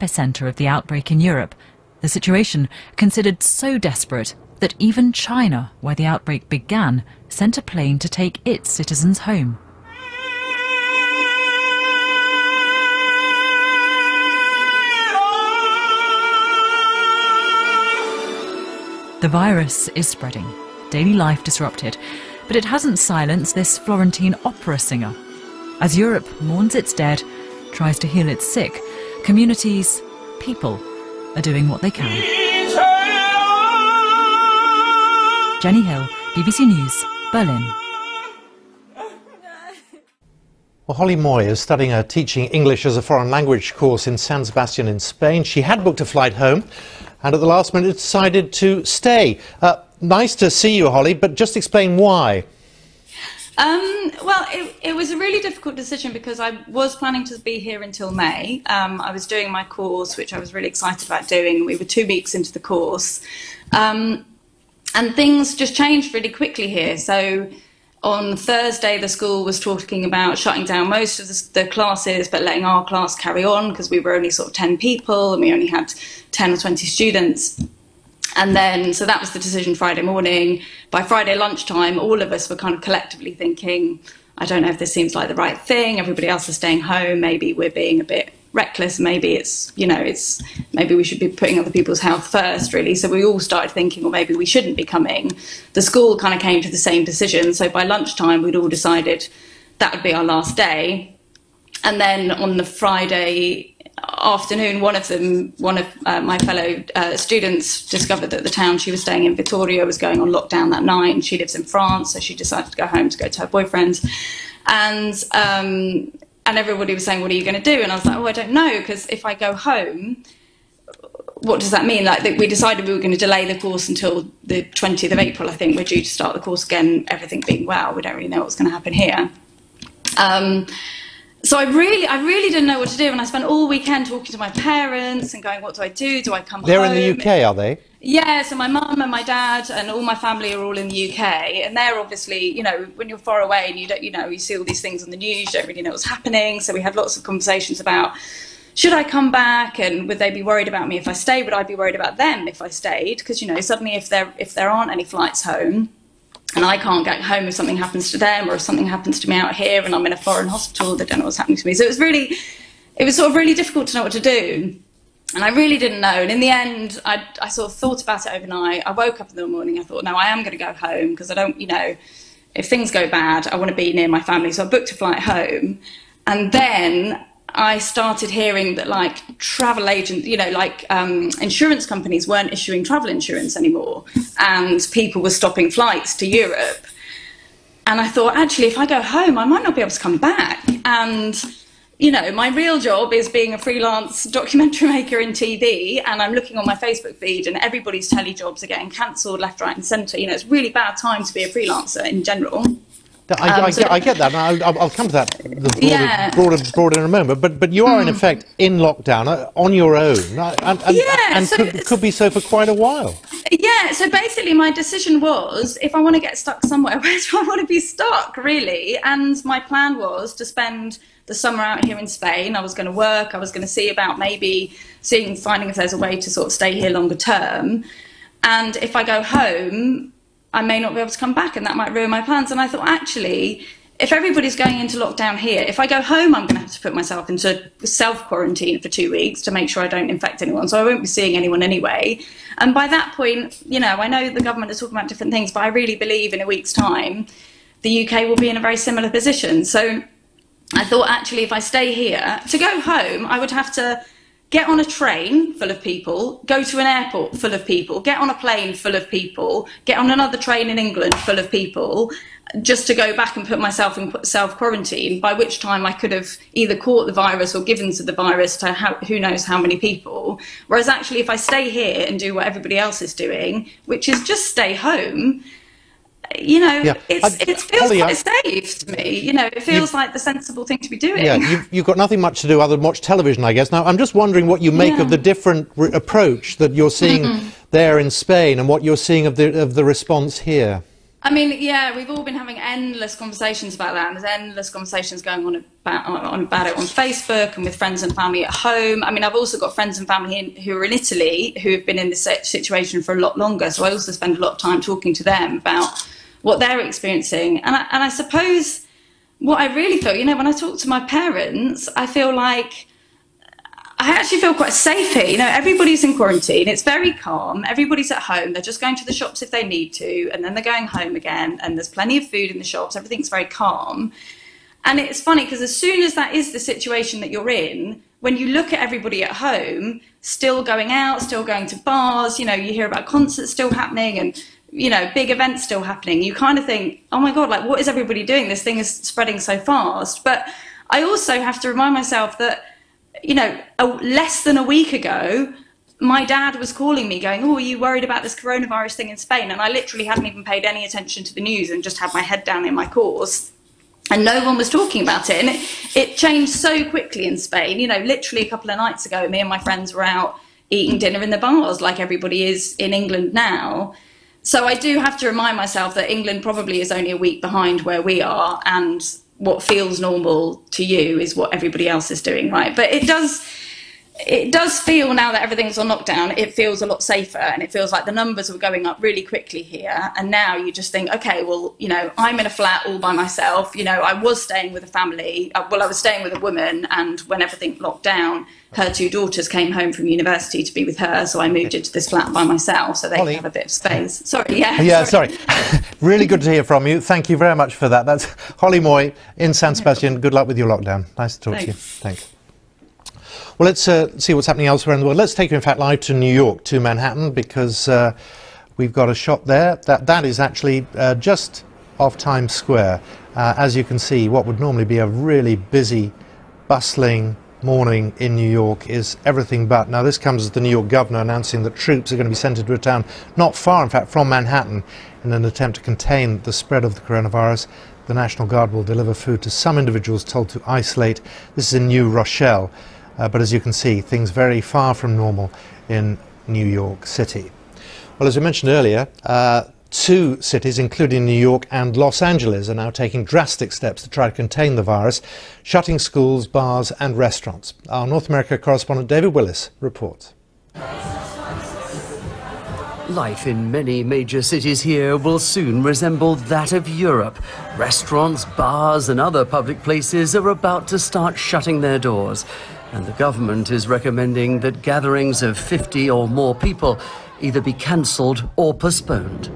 epicenter of the outbreak in Europe. The situation considered so desperate that even China, where the outbreak began, sent a plane to take its citizens home. The virus is spreading, daily life disrupted, but it hasn't silenced this Florentine opera singer. As Europe mourns its dead, tries to heal its sick, communities, people are doing what they can. Jenny Hill, BBC News, Berlin. Well, Holly Moy is studying a teaching English as a foreign language course in San Sebastian in Spain. She had booked a flight home and at the last minute decided to stay. Uh, nice to see you, Holly, but just explain why. Um, well, it, it, was a really difficult decision because I was planning to be here until May. Um, I was doing my course, which I was really excited about doing. We were two weeks into the course. Um, and things just changed really quickly here. So on Thursday, the school was talking about shutting down most of the, the classes, but letting our class carry on because we were only sort of 10 people and we only had 10 or 20 students. And then, so that was the decision Friday morning. By Friday lunchtime, all of us were kind of collectively thinking, I don't know if this seems like the right thing. Everybody else is staying home. Maybe we're being a bit reckless. Maybe it's, you know, it's maybe we should be putting other people's health first, really. So we all started thinking, well, maybe we shouldn't be coming. The school kind of came to the same decision. So by lunchtime, we'd all decided that would be our last day. And then on the Friday afternoon, one of them, one of uh, my fellow uh, students, discovered that the town she was staying in, Vitoria, was going on lockdown that night. And she lives in France, so she decided to go home to go to her boyfriend. And um, and everybody was saying, "What are you going to do?" And I was like, "Oh, I don't know, because if I go home." What does that mean? Like we decided we were going to delay the course until the 20th of April. I think we're due to start the course again. Everything being well, we don't really know what's going to happen here. Um, so I really, I really didn't know what to do, and I spent all weekend talking to my parents and going, "What do I do? Do I come home? They're home?" in the UK, are they? Yeah, so my mum and my dad and all my family are all in the UK, and they're obviously, you know, when you're far away and you don't, you know, you see all these things on the news, you don't really know what's happening. So we had lots of conversations about should I come back, and would they be worried about me if I stay? Would I be worried about them if I stayed? Because you know, suddenly if there if there aren't any flights home and I can't get home if something happens to them or if something happens to me out here and I'm in a foreign hospital, they don't know what's happening to me. So it was really, it was sort of really difficult to know what to do. And I really didn't know. And in the end, I, I sort of thought about it overnight. I woke up in the morning, I thought, no, I am going to go home because I don't, you know, if things go bad, I want to be near my family. So I booked a flight home. And then I started hearing that like travel agents, you know, like um, insurance companies weren't issuing travel insurance anymore, and people were stopping flights to Europe. And I thought, actually, if I go home, I might not be able to come back. And you know, my real job is being a freelance documentary maker in TV, and I'm looking on my Facebook feed, and everybody's telly jobs are getting cancelled left, right, and centre. You know, it's really bad time to be a freelancer in general. I, um, I, so get, I, get, that. I'll, I'll, come to that the broader, yeah. broader, broader, in a moment. But, but you are, mm. in hmm. effect, in lockdown uh, on your own. Uh, and, and, yeah, and so could, could, be so for quite a while. Yeah, so basically, my decision was if I want to get stuck somewhere, where do I want to be stuck, really? And my plan was to spend the summer out here in Spain. I was going to work, I was going to see about maybe seeing, finding if there's a way to sort of stay here longer term. And if I go home, I may not be able to come back and that might ruin my plans. And I thought, actually, if everybody's going into lockdown here, if I go home, I'm going to have to put myself into self quarantine for two weeks to make sure I don't infect anyone. So I won't be seeing anyone anyway. And by that point, you know, I know the government is talking about different things, but I really believe in a week's time, the UK will be in a very similar position. So I thought, actually, if I stay here, to go home, I would have to get on a train full of people, go to an airport full of people, get on a plane full of people, get on another train in England full of people, just to go back and put myself in self quarantine, by which time I could have either caught the virus or given to the virus to how, who knows how many people. Whereas actually, if I stay here and do what everybody else is doing, which is just stay home, you know, yeah. it's, it feels Holly, quite I, safe to me. You know, it feels like the sensible thing to be doing. Yeah, you've, you've, got nothing much to do other than watch television, I guess. Now, I'm just wondering what you make yeah. of the different re- approach that you're seeing mm-hmm. there in Spain and what you're seeing of the, of the response here. I mean, yeah, we've all been having endless conversations about that, and there's endless conversations going on about, on, about it on Facebook and with friends and family at home. I mean, I've also got friends and family in, who are in Italy who have been in this situation for a lot longer, so I also spend a lot of time talking to them about what they're experiencing. And I, and I suppose what I really feel, you know, when I talk to my parents, I feel like I actually feel quite safe here. You know, everybody's in quarantine. It's very calm. Everybody's at home. They're just going to the shops if they need to, and then they're going home again. And there's plenty of food in the shops. Everything's very calm. And it's funny because as soon as that is the situation that you're in, when you look at everybody at home, still going out, still going to bars, you know, you hear about concerts still happening and, you know, big events still happening, you kind of think, oh my God, like, what is everybody doing? This thing is spreading so fast. But I also have to remind myself that you know, a, less than a week ago, my dad was calling me going, Oh, are you worried about this coronavirus thing in Spain? And I literally hadn't even paid any attention to the news and just had my head down in my course. And no one was talking about it. And it, it changed so quickly in Spain. You know, literally a couple of nights ago, me and my friends were out eating dinner in the bars like everybody is in England now. So I do have to remind myself that England probably is only a week behind where we are. And what feels normal to you is what everybody else is doing, right? But it does it does feel now that everything's on lockdown, it feels a lot safer and it feels like the numbers were going up really quickly here. And now you just think, okay, well, you know, I'm in a flat all by myself. You know, I was staying with a family. Uh, well, I was staying with a woman, and when everything locked down, her two daughters came home from university to be with her. So I moved into this flat by myself so they could have a bit of space. Sorry, yeah. Yeah, sorry. sorry. really good to hear from you. Thank you very much for that. That's Holly Moy in San Sebastian. Good luck with your lockdown. Nice to talk Thanks. to you. Thanks. Well, let's uh, see what's happening elsewhere in the world. Let's take you, in fact, live to New York, to Manhattan, because uh, we've got a shot there. That, that is actually uh, just off Times Square. Uh, as you can see, what would normally be a really busy, bustling morning in New York is everything but. Now, this comes as the New York governor announcing that troops are going to be sent into a town not far, in fact, from Manhattan in an attempt to contain the spread of the coronavirus. The National Guard will deliver food to some individuals told to isolate. This is in New Rochelle. Uh, but as you can see, things very far from normal in New York City. Well, as we mentioned earlier, uh, two cities, including New York and Los Angeles, are now taking drastic steps to try to contain the virus, shutting schools, bars, and restaurants. Our North America correspondent David Willis reports. Life in many major cities here will soon resemble that of Europe. Restaurants, bars, and other public places are about to start shutting their doors and the government is recommending that gatherings of 50 or more people either be cancelled or postponed.